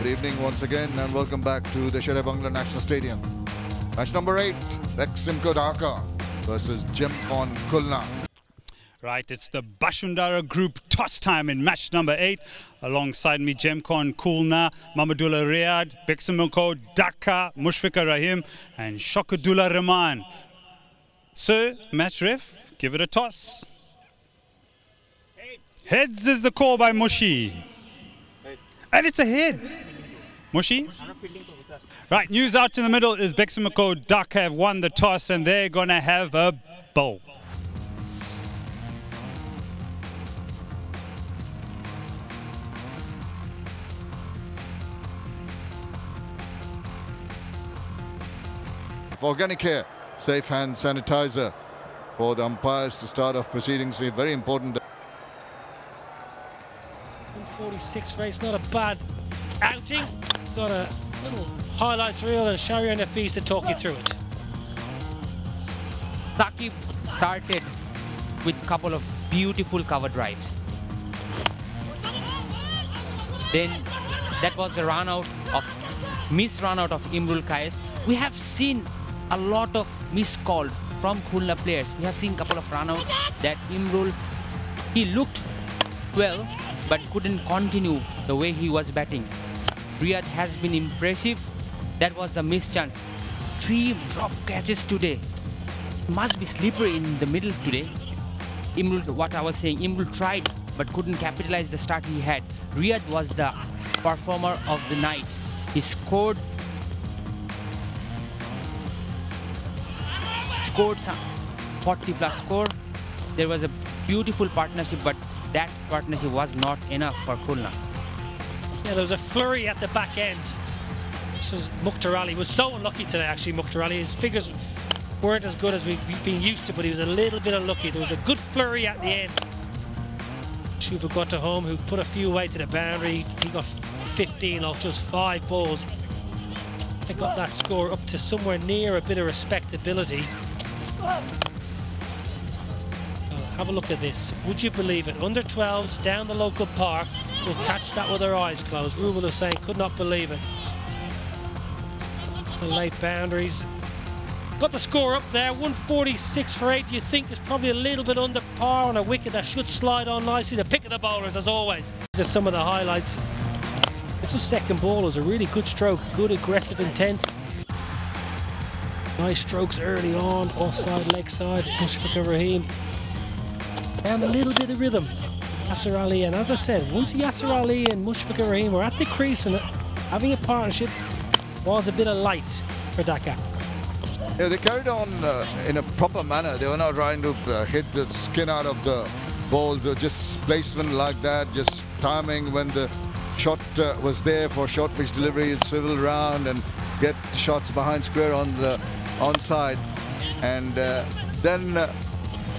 Good evening once again and welcome back to the Shere Bangla National Stadium. Match number eight, Beximco Dhaka versus Gemcon Khulna. Right, it's the Bashundhara Group toss time in match number eight. Alongside me, Gemcon Khulna, Mahmudullah Riyad, Beximco Dhaka, Mushfiqur Rahim, and Shokadullah Rahman. Sir, match ref, give it a toss. Heads is the call by Mushi. And it's a head. Mushi? Right, news out in the middle is Beximco Dhaka have won the toss and they're going to have a bowl. Organic care, safe hand sanitizer for the umpires to start off proceedings. Very important. 146 race, not a bad outing. Got a little highlights reel and Shahriar Nafees to talk you through it. Shakib started with a couple of beautiful cover drives. Then that was the run out of miss run out of Imrul Kayes. We have seen a lot of miscalled from Khulna players. We have seen a couple of runouts that Imrul, he looked well, but couldn't continue the way he was batting. Riyad has been impressive. That was the miss chance. Three drop catches today. Must be slippery in the middle today. Imrul, what I was saying, Imrul tried but couldn't capitalize the start he had. Riyad was the performer of the night. He scored scored some 40 plus score. There was a beautiful partnership, but that partnership was not enough for Khulna. Yeah, there was a flurry at the back end. This was Mukhtar Ali. was so unlucky today, actually, Mukhtar Ali. His figures weren't as good as we've been used to, but he was a little bit unlucky. There was a good flurry at the end. Shuvagata Hom, who put a few away to the boundary. He got 15 off just five balls. They got that score up to somewhere near a bit of respectability. Uh, have a look at this. Would you believe it? Under 12s down the local park will catch that with their eyes closed. Rubel Hossain could not believe it. The late boundaries. Got the score up there, 146 for 8. You think it's probably a little bit under par on a wicket that should slide on nicely. The pick of the bowlers, as always. These are some of the highlights. This was second ball. It was a really good stroke, good aggressive intent. Nice strokes early on, offside, leg side. push for Rahim And a little bit of rhythm. Yasir Ali, and as I said, once Yasir Ali and Mushfiqur Rahim were at the crease and having a partnership was a bit of light for Dhaka. Yeah, they carried on uh, in a proper manner. They were not trying to uh, hit the skin out of the balls or just placement like that, just timing when the shot uh, was there for short pitch delivery, and swivel around and get shots behind square on the onside. And uh, then uh,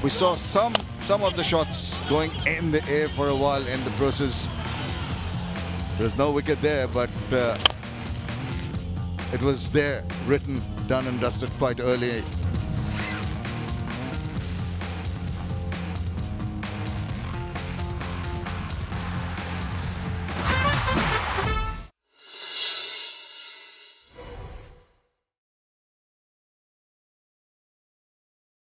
we saw some some of the shots going in the air for a while in the process. There's no wicket there, but uh, it was there, written, done and dusted quite early